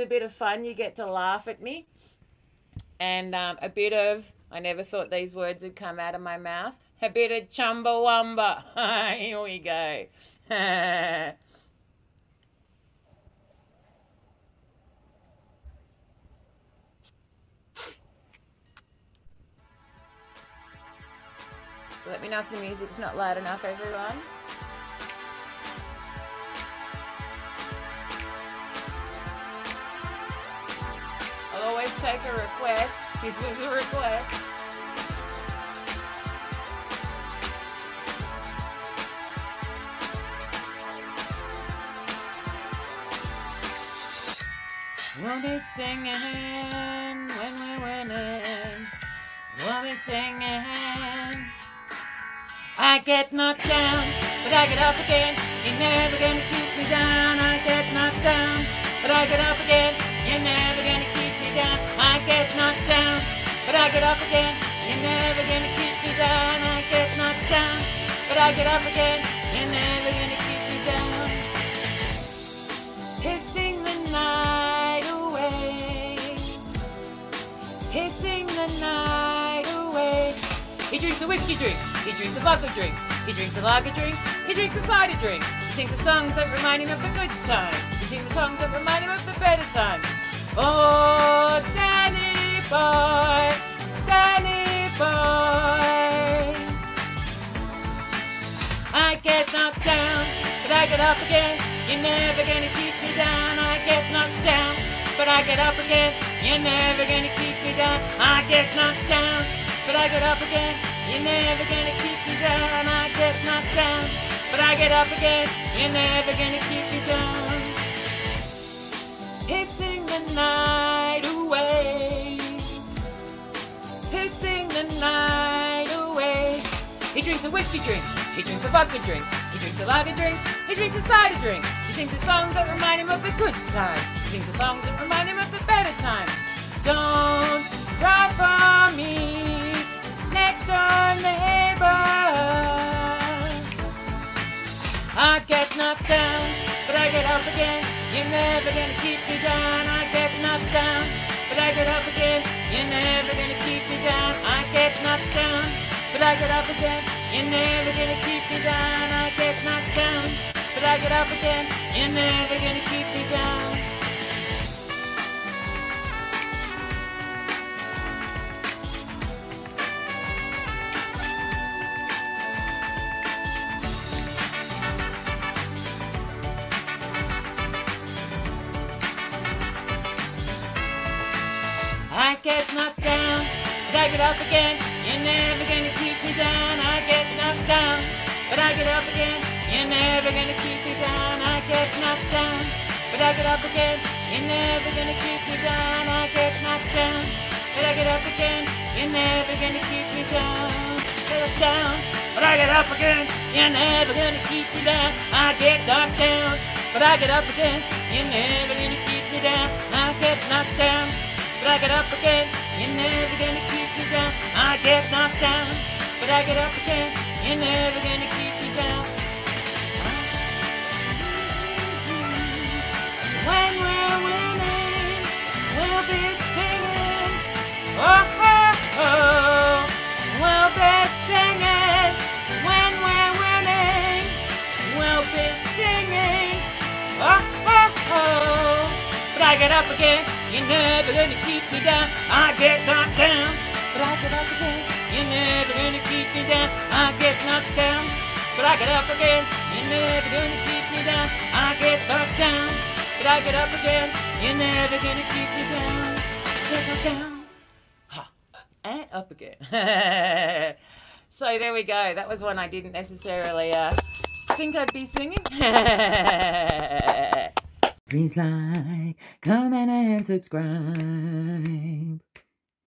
a bit of fun. You get to laugh at me. And um, a bit of, I never thought these words would come out of my mouth, a bit of chumbawamba. Here we go. So let me know if the music's not loud enough, everyone. Take a request. This was a request. We'll be singing when we're winning. We'll be singing. I get knocked down, but I get up again. You're never gonna keep me down. I get knocked down, but I get up again. You're never gonna get knocked down, but I get up again. You're never gonna keep me down. I get knocked down, but I get up again. You're never gonna keep me down. Hissing the night away, hissing the night away. He drinks a whiskey drink. He drinks a vodka drink. He drinks a lager drink. He drinks a cider drink. He sings the songs that remind him of the good times. He sings the songs that remind him of the better times. Oh, boy, Danny boy. I get knocked down, but I get up again. You're never gonna keep me down. I get knocked down, but I get up again. You're never gonna keep me down. I get knocked down, but I get up again. You're never gonna keep me down. I get knocked down, but I get up again. You're never gonna keep me down. Hissing the night Away. He drinks a whiskey drink. He drinks a vodka drink. He drinks a lager drink. He drinks a cider drink. He sings the songs that remind him of the good times. He sings the songs that remind him of the better times. Don't cry for me, next door neighbor. I get knocked down, but I get up again. You're never gonna keep me down. I get knocked down, but I get up again. You're never gonna keep me down. I knocked down, but I get up again. You're never gonna keep me down. I get knocked down, but I get up again. You're never gonna keep me down. I get knocked down, but I get up again. You're never gonna keep me down. I get knocked down, but I get up again. You're never gonna keep me down. I get knocked down, but I get up again. You're never gonna keep me down. I get knocked down, but I get up again. You're never gonna keep me down. Get down, but I get up again. You're never gonna keep me down. I get knocked down, but I get up again. You're never gonna keep me down. I get knocked down. But I get up again, you're never gonna keep me down. I get knocked down, but I get up again, you're never gonna keep me down. When we're winning, we'll be singing. Oh, oh, oh. We'll be singing. When we're winning, we'll be singing. Oh, oh, oh. But I get up again, you're never gonna keep me down. I get knocked down, but I get up again. You're never gonna keep me down. I get knocked down, but I get up again. You're never gonna keep me down. I get knocked down, but I get up again. You're never gonna keep me down. Get knocked down, ha, and up again. so there we go. That was one I didn't necessarily uh, think I'd be singing. Please like, comment, and subscribe.